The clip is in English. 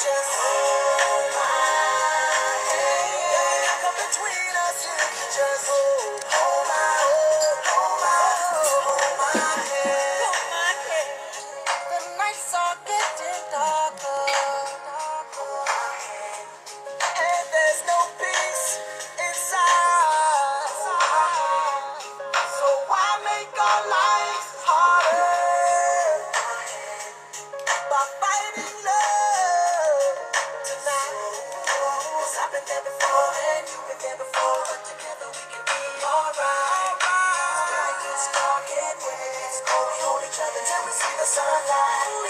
Just hold my hand. Come between us. Just hold said you've been there before, but together we can be alright. Sky is dark and when it cold, we hold each other till we see the sunlight.